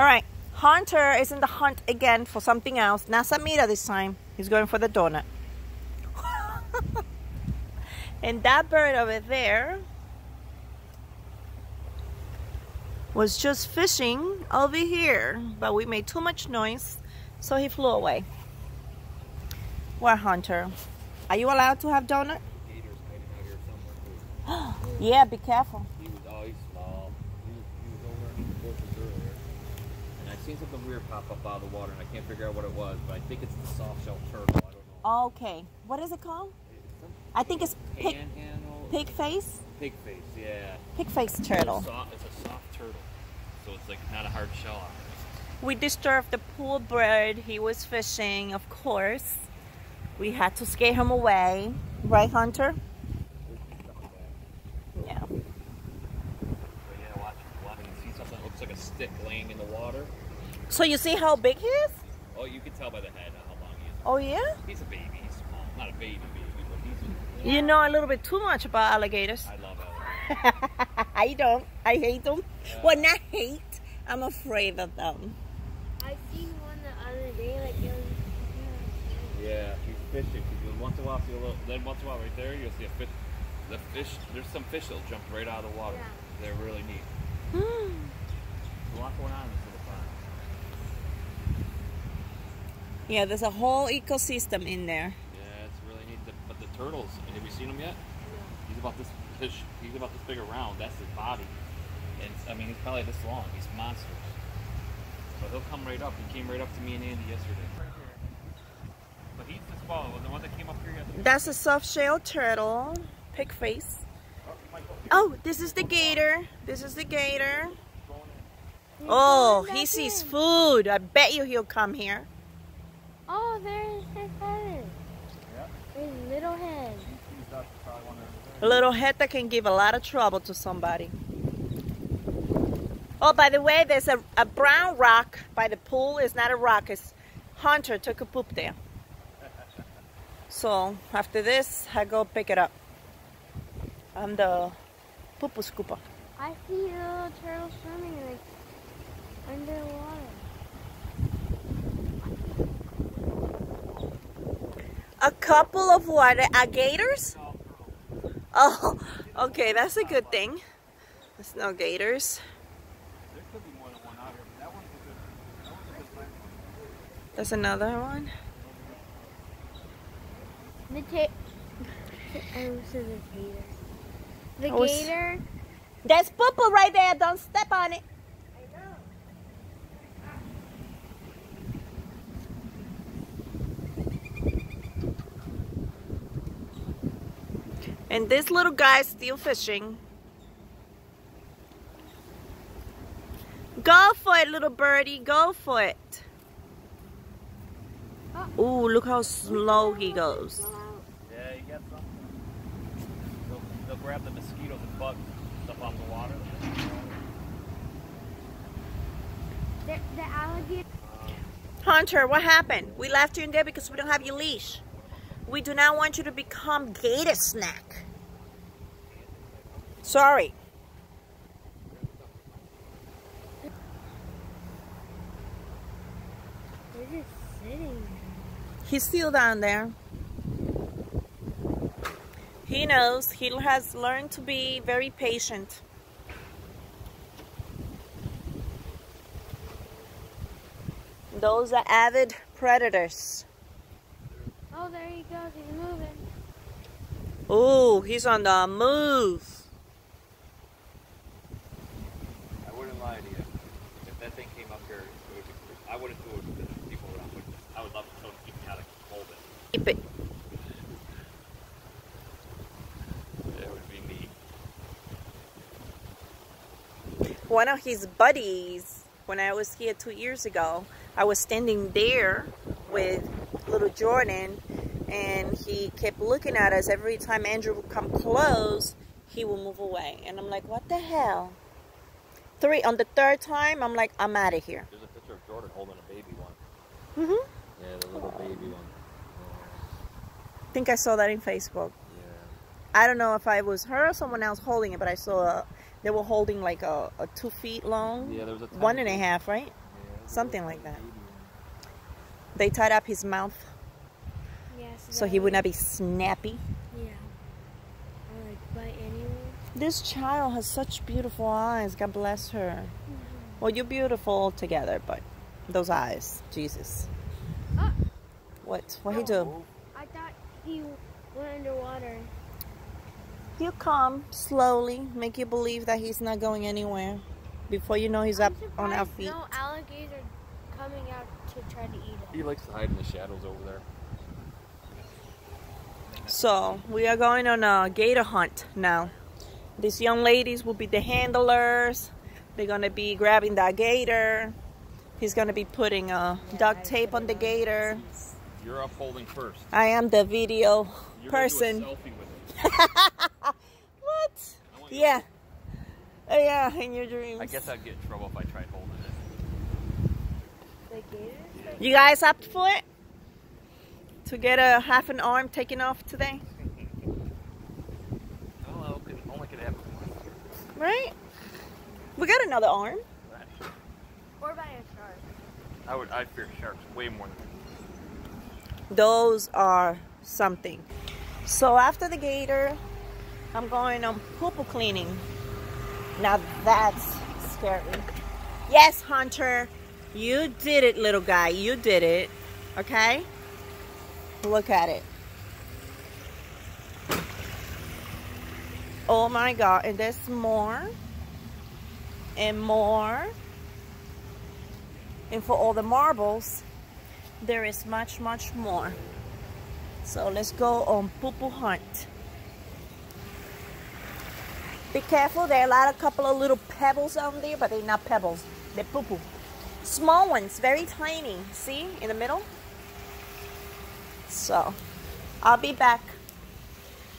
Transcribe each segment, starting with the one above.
All right, Hunter is in the hunt again for something else. NASA Mira this time. He's going for the donut. and that bird over there was just fishing over here, but we made too much noise, so he flew away. Where Hunter? Are you allowed to have donut? yeah, be careful. He was, oh, he's small. He was, he was over in the bushes earlier. And I seen something weird pop up out of the water, and I can't figure out what it was, but I think it's the soft shell turtle. I don't know. Okay. What is it called? It's I think it's pig, pig face? Pig face, yeah. Pig face It's turtle. a, soft, it's a soft turtle. So it's like not a hard shell on it. We disturbed the pool bird. He was fishing, of course. We had to scare him away. Right, Hunter? Yeah. But yeah, watch, watch. You see something that looks like a stick laying in the water. So you see how big he is? Oh, you can tell by the head how long he is. Oh, yeah? He's a baby. He's small. Not a baby baby, but he's a, You know a little bit too much about alligators. I love it. I don't. I hate them. Well, not hate. I'm afraid of them. I seen one the other day, like it was. Yeah, he's fishing. Because once in a while, see a little. Then once in a while, right there, you'll see a fish. The fish. There's some fish that'll jump right out of the water. Yeah. They're really neat. Hmm. There's a lot going on in this little pond. Yeah, there's a whole ecosystem in there. Yeah, it's really neat. The, but the turtles. Have you seen them yet? He's about this fish. He's about this big around. That's his body. And it's- I mean, he's probably this long. He's monstrous. But he'll come right up. He came right up to me and Andy yesterday. But he's the smaller. The one that came up here yesterday. That's a soft shell turtle. Pig face. Oh, he might go- Oh, this is the gator. This is the gator. Oh, he sees food. I bet you he'll come here. Oh, there's his head. Yeah. His little head. He's up, probably one of A little head that can give a lot of trouble to somebody. Oh, by the way, there's a, a brown rock by the pool. It's not a rock. It's Hunter took a poop there. So after this, I go pick it up. I'm the poo poo scooper. I see the little turtle swimming like underwater. A couple of what? Alligators? Oh, okay, that's a good thing. There's no gators. There could be more than one out here, but that one's a good. That one's a good size. There's another one. The ta- I was the gator. The gator. There's poo poo right there. Don't step on it. And this little guy's still fishing. Go for it, little birdie. Go for it. Ooh, look how slow he goes. Yeah, you got some. They'll, they'll grab the mosquitoes and bugs and stuff off the water. The, the alligator. Hunter, what happened? We left you in there because we don't have your leash. We do not want you to become gator snack. Sorry. They're just sitting. He's still down there. He knows. He has learned to be very patient. Those are avid predators. Oh, there he goes. He's moving. Oh, he's on the move. I wouldn't lie to you. If that thing came up here, it would be, I wouldn't do it because there's people around. But I would love to me how to hold it. Keep it. It would be neat. One of his buddies, when I was here two years ago, I was standing there with little Jordan, and he kept looking at us. Every time Andrew would come close, he would move away. And I'm like, what the hell? Three on the third time, I'm like, I'm out of here. There's a picture of Jordan holding a baby one. hmm Yeah, the little baby one. I think I saw that in Facebook. Yeah. I don't know if I was her or someone else holding it, but I saw uh they were holding like a, a two feet long, Yeah, there was a one and a tiny- half, right? something like that. They tied up his mouth Yes. so he would not be snappy. Yeah. Or like bite anyone. This child has such beautiful eyes. God bless her. Well, you're beautiful together, but those eyes, Jesus. Ah. What? What he do? I thought he went underwater. He'll come slowly, make you believe that he's not going anywhere. Before you know, he's up I'm on our feet. No alligator coming out to try to eat it. He likes to hide in the shadows over there. So we are going on a gator hunt now. These young ladies will be the handlers. They're gonna be grabbing that gator. He's gonna be putting a duct tape on the gator. You're up holding first. I am the video You're person. Do a selfie with it. what? I want you- Yeah. Oh, yeah, in your dreams. I guess I'd get in trouble if I tried holding it. The gators? Like, You guys up for it? To get a half an arm taken off today? Right? We got another arm. or by a shark. I would. I'd fear sharks way more than. Those are something. So after the gator, I'm going on poo cleaning. Now that's scary. Yes, Hunter, you did it, little guy. You did it. Okay? Look at it. Oh my God. And there's more. And more. And for all the marbles, there is much, much more. So let's go on poo hunt. Be careful, there are a lot of couple of little pebbles on there, but they're not pebbles. They're poo poo. Small ones, very tiny. See in the middle? So I'll be back.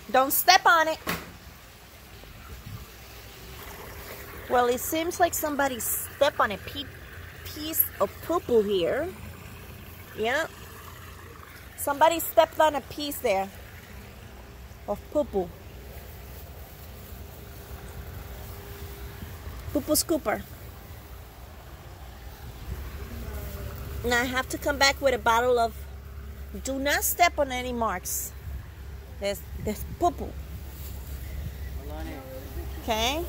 Don't step on it. Well, it seems like somebody stepped on a pe- piece of poo poo here. Yeah. Somebody stepped on a piece there of poo poo. Poo poo scooper. Now I have to come back with a bottle of. Do not step on any marks. There's there's poo poo. Okay.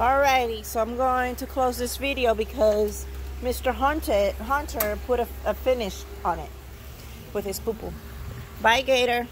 Alrighty, so I'm going to close this video because Mr. Hunter, Hunter put a, a finish on it with his poo poo. Bye, Gator.